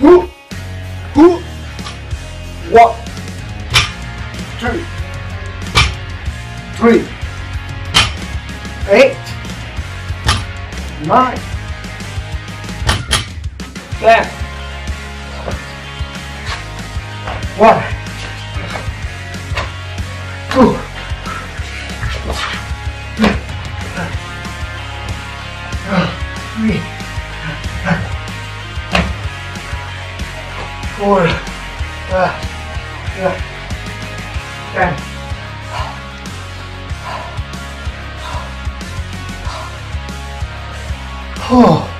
One, two, three, eight, nine, ten. One, two, three, four, uh, uh, ten. Oh.